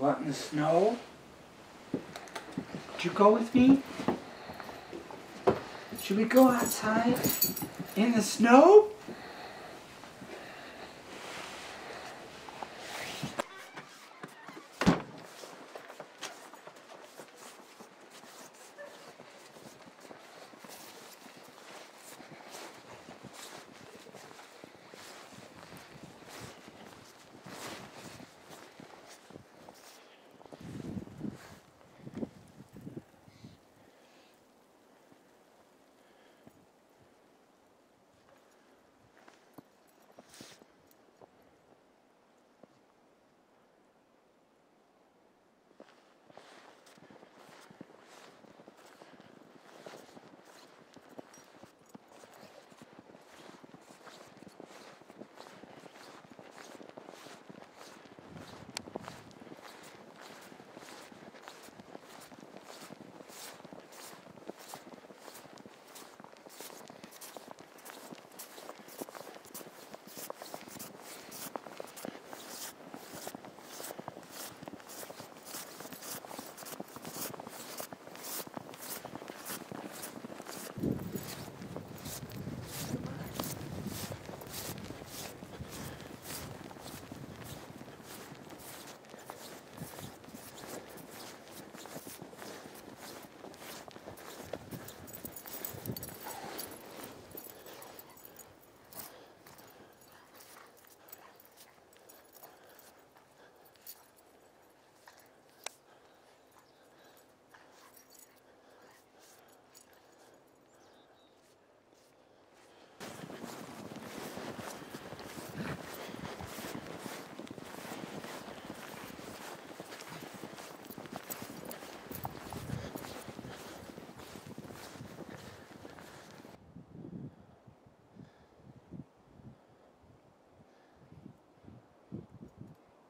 Out in the snow? Would you go with me? Should we go outside in the snow?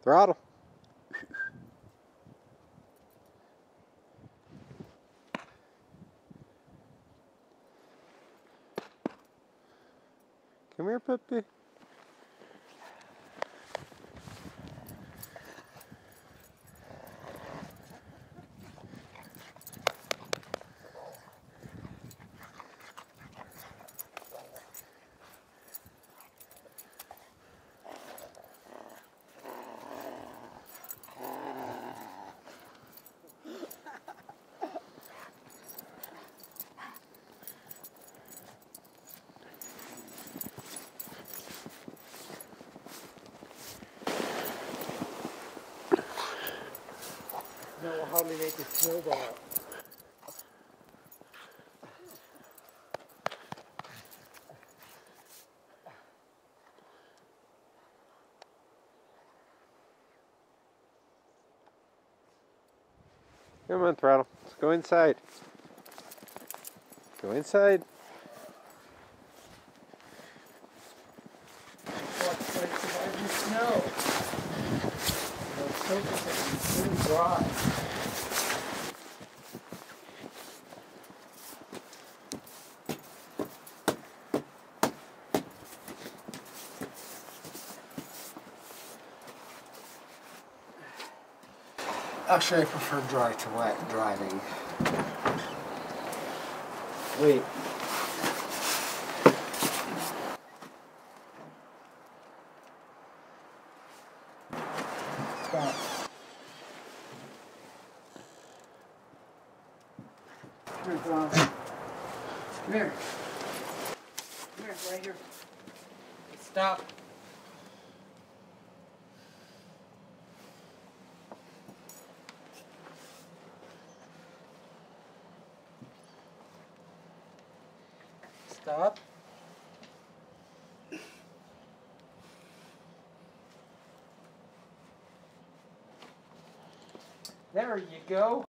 Throttle. Come here, puppy. Hardly make a snowball. Come on, Throttle. Let's go inside. Go inside. What place survive in the snow? Is really dry. Actually, I prefer dry to wet driving. Wait. Stop. Come here. Come here. Come here, right here. Stop. There you go.